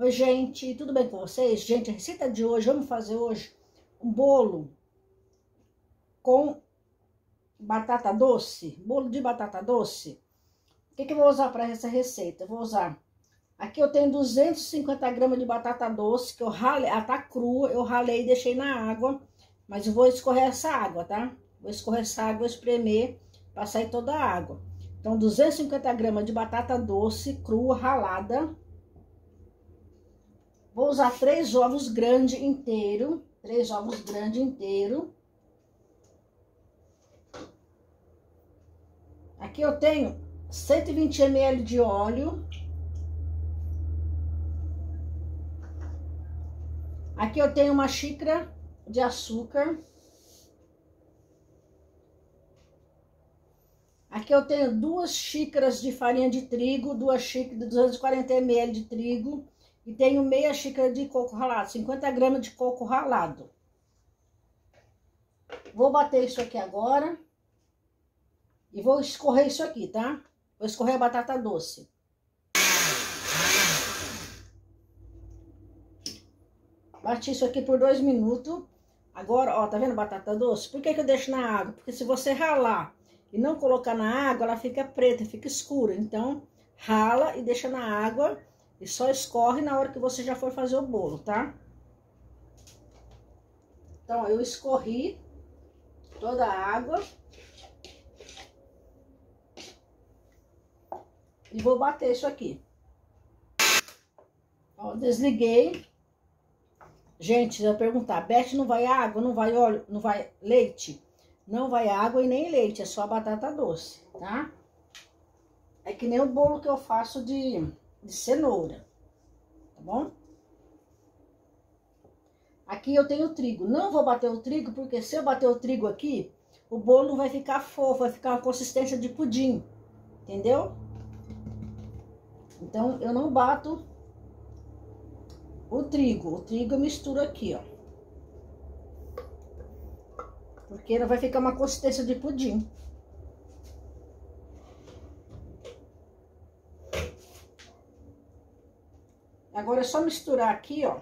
Oi, gente, tudo bem com vocês? Gente, a receita de hoje, vamos fazer hoje um bolo com batata doce, bolo de batata doce. O que, que eu vou usar para essa receita? Eu vou usar, aqui eu tenho 250 gramas de batata doce, que eu ralei, ela tá crua, eu ralei e deixei na água, mas eu vou escorrer essa água, tá? Vou escorrer essa água, espremer, para sair toda a água. Então, 250 gramas de batata doce, crua, ralada, Vou usar três ovos grandes inteiro, três ovos grandes inteiro. Aqui eu tenho 120 ml de óleo. Aqui eu tenho uma xícara de açúcar. Aqui eu tenho duas xícaras de farinha de trigo, duas xícaras de 240 ml de trigo e tenho meia xícara de coco ralado, 50 gramas de coco ralado. Vou bater isso aqui agora. E vou escorrer isso aqui, tá? Vou escorrer a batata doce. Bati isso aqui por dois minutos. Agora, ó, tá vendo batata doce? Por que, que eu deixo na água? Porque se você ralar e não colocar na água, ela fica preta, fica escura. Então, rala e deixa na água e só escorre na hora que você já for fazer o bolo, tá? Então, eu escorri toda a água. E vou bater isso aqui. Ó, desliguei. Gente, vai perguntar, Beth, não vai água, não vai óleo, não vai leite? Não vai água e nem leite, é só batata doce, tá? É que nem o bolo que eu faço de de cenoura, tá bom? Aqui eu tenho trigo. Não vou bater o trigo, porque se eu bater o trigo aqui, o bolo vai ficar fofo, vai ficar uma consistência de pudim, entendeu? Então, eu não bato o trigo. O trigo eu misturo aqui, ó. Porque não vai ficar uma consistência de pudim. Agora é só misturar aqui, ó.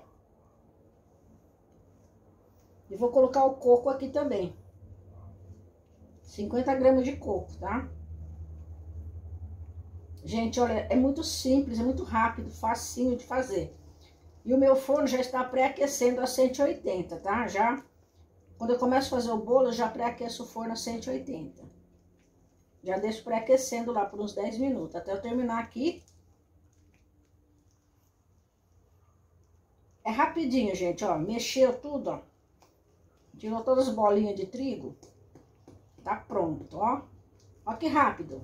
E vou colocar o coco aqui também. 50 gramas de coco, tá? Gente, olha, é muito simples, é muito rápido, facinho de fazer. E o meu forno já está pré-aquecendo a 180, tá? Já, quando eu começo a fazer o bolo, eu já pré-aqueço o forno a 180. Já deixo pré-aquecendo lá por uns 10 minutos, até eu terminar aqui É rapidinho, gente, ó. Mexeu tudo, ó. Tirou todas as bolinhas de trigo. Tá pronto, ó. Ó que rápido.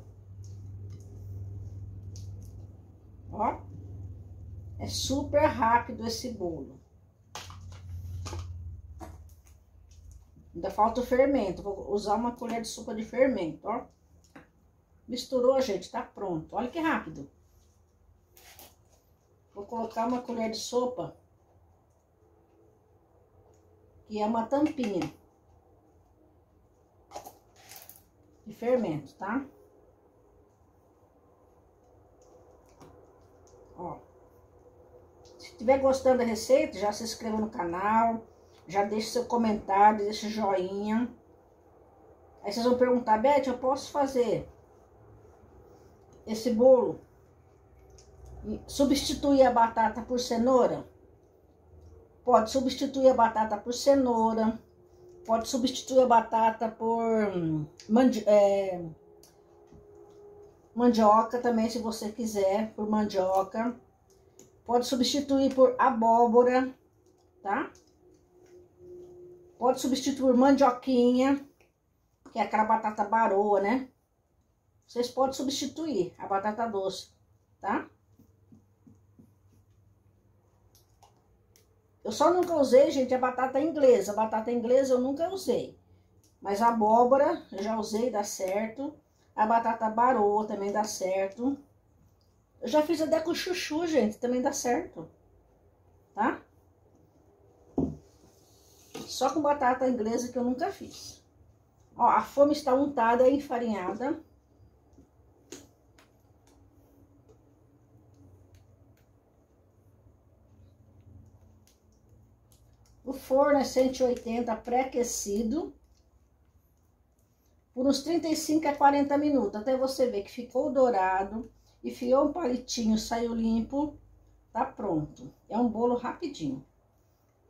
Ó. É super rápido esse bolo. Ainda falta o fermento. Vou usar uma colher de sopa de fermento, ó. Misturou, gente, tá pronto. Olha que rápido. Vou colocar uma colher de sopa que é uma tampinha de fermento, tá? Ó. Se estiver gostando da receita, já se inscreva no canal, já deixe seu comentário, deixe joinha. Aí vocês vão perguntar, Beth, eu posso fazer esse bolo? Substituir a batata por cenoura? Pode substituir a batata por cenoura. Pode substituir a batata por mandi é, mandioca também, se você quiser, por mandioca. Pode substituir por abóbora, tá? Pode substituir mandioquinha, que é aquela batata baroa, né? Vocês podem substituir a batata doce, tá? Eu só nunca usei, gente, a batata inglesa. A batata inglesa eu nunca usei. Mas a abóbora eu já usei, dá certo. A batata baroa também dá certo. Eu já fiz até com chuchu, gente, também dá certo. Tá? Só com batata inglesa que eu nunca fiz. Ó, a fome está untada e enfarinhada. O forno é 180 pré-aquecido por uns 35 a 40 minutos, até você ver que ficou dourado, enfiou um palitinho, saiu limpo, tá pronto. É um bolo rapidinho.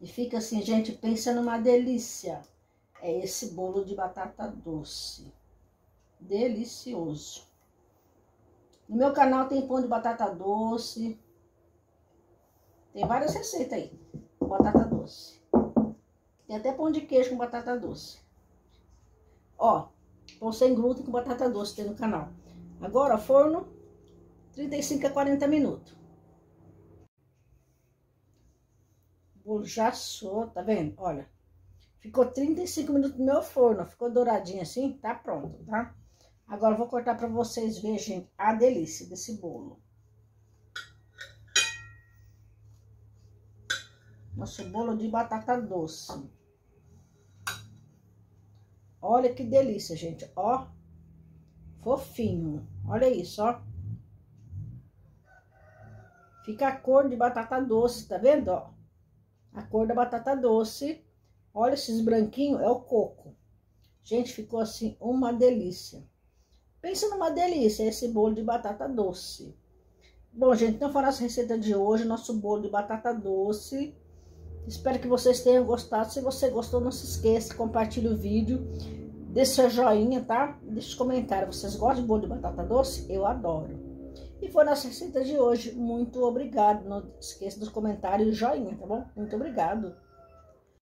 E fica assim, gente, pensa numa delícia. É esse bolo de batata doce. Delicioso. No meu canal tem pão de batata doce. Tem várias receitas aí. Batata doce. Tem até pão de queijo com batata doce. Ó, pão sem glúten com batata doce tem no canal. Agora, forno, 35 a 40 minutos. O bolo já assou, tá vendo? Olha, ficou 35 minutos no meu forno, ficou douradinho assim, tá pronto, tá? Agora, vou cortar pra vocês verem, gente, a delícia desse bolo. Nosso bolo de batata doce. Olha que delícia, gente, ó. Fofinho. Olha isso, ó. Fica a cor de batata doce, tá vendo, ó? A cor da batata doce. Olha esses branquinhos, é o coco. Gente, ficou assim uma delícia. Pensa numa delícia esse bolo de batata doce. Bom, gente, então foi a nossa receita de hoje, nosso bolo de batata doce. Espero que vocês tenham gostado. Se você gostou, não se esqueça, compartilhe o vídeo, deixe seu joinha, tá? Deixe os comentários. Vocês gostam de bolo de batata doce? Eu adoro. E foi nossa receita de hoje. Muito obrigado. Não esqueça dos comentários e joinha, tá bom? Muito obrigado.